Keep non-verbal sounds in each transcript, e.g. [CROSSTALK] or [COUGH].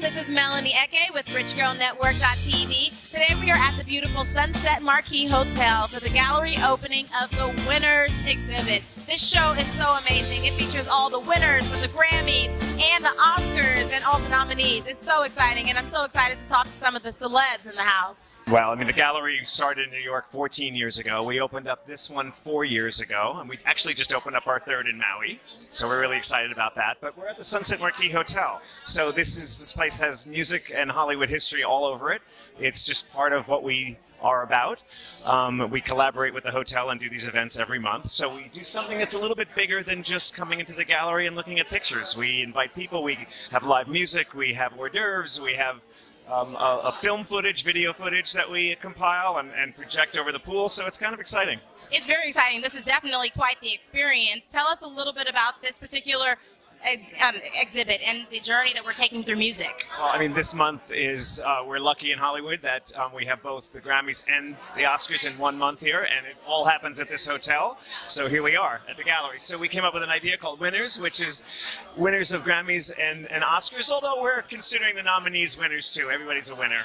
This is Melanie Eke with RichGirlNetwork.tv. Today we are at the beautiful Sunset Marquis Hotel for the gallery opening of the Winners exhibit. This show is so amazing. It features all the winners from the Grammys and nominees. It's so exciting, and I'm so excited to talk to some of the celebs in the house. Well, I mean, the gallery started in New York 14 years ago. We opened up this one four years ago, and we actually just opened up our third in Maui. So we're really excited about that. But we're at the Sunset Marquis Hotel. So this is this place has music and Hollywood history all over it. It's just part of what we are about. Um, we collaborate with the hotel and do these events every month. So we do something that's a little bit bigger than just coming into the gallery and looking at pictures. We invite people, we have live music, we have hors d'oeuvres, we have um, a, a, film footage, video footage that we compile and, and project over the pool. So it's kind of exciting. It's very exciting. This is definitely quite the experience. Tell us a little bit about this particular um, exhibit and the journey that we're taking through music? Well, I mean, this month is uh, we're lucky in Hollywood that um, we have both the Grammys and the Oscars in one month here, and it all happens at this hotel. So here we are at the gallery. So we came up with an idea called Winners, which is winners of Grammys and, and Oscars. Although we're considering the nominees winners too. Everybody's a winner.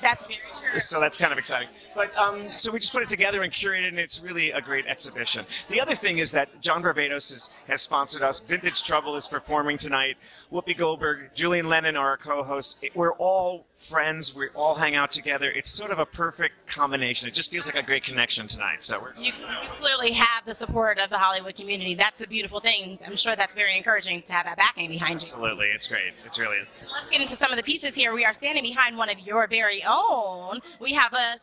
That's very true. So that's kind of exciting. But um, so we just put it together and curated, and it's really a great exhibition. The other thing is that John Varvatos is, has sponsored us. Vintage Trouble is performing tonight. Whoopi Goldberg, Julian Lennon are our co-hosts. We're all friends. We all hang out together. It's sort of a perfect combination. It just feels like a great connection tonight. So we're you, you clearly have the support of the Hollywood community. That's a beautiful thing. I'm sure that's very encouraging to have that backing behind you. Absolutely, it's great. It's really. Let's get into some of the pieces here. We are standing behind one of your very own. We have a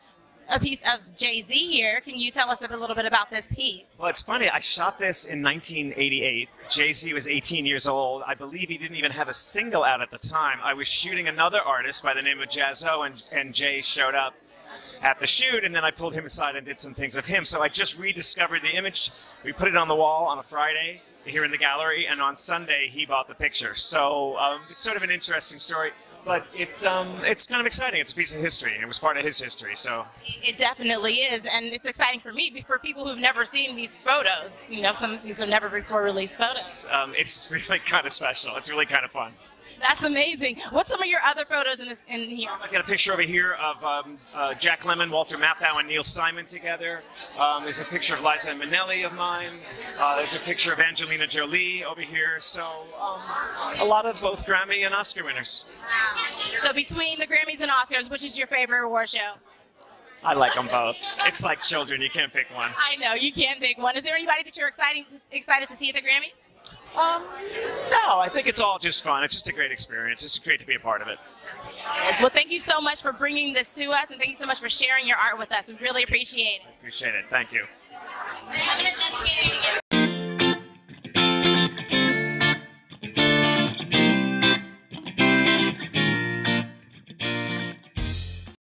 a piece of Jay Z here. Can you tell us a little bit about this piece? Well, it's funny. I shot this in 1988. Jay Z was 18 years old. I believe he didn't even have a single out at the time. I was shooting another artist by the name of Jaz-O, and, and Jay showed up at the shoot, and then I pulled him aside and did some things of him. So I just rediscovered the image. We put it on the wall on a Friday here in the gallery, and on Sunday he bought the picture. So um, it's sort of an interesting story but it's um, it's kind of exciting. It's a piece of history. It was part of his history, so it definitely is, and it's exciting for me for people who've never seen these photos. You know, some these are never before released photos. Um, it's [LAUGHS] really kind of special. It's really kind of fun. That's amazing. What's some of your other photos in this in here? I got a picture over here of um, uh, Jack Lemmon, Walter Matthau, and Neil Simon together. Um, there's a picture of Liza Minnelli of mine. Uh, there's a picture of Angelina Jolie over here. So um, a lot of both Grammy and Oscar winners. So between the Grammys and Oscars, which is your favorite award show? I like them both. It's like children; you can't pick one. I know you can't pick one. Is there anybody that you're excited excited to see at the Grammy? Um, no, I think it's all just fun. It's just a great experience. It's great to be a part of it. Yes. Well, thank you so much for bringing this to us, and thank you so much for sharing your art with us. We really appreciate it. Appreciate it. Thank you.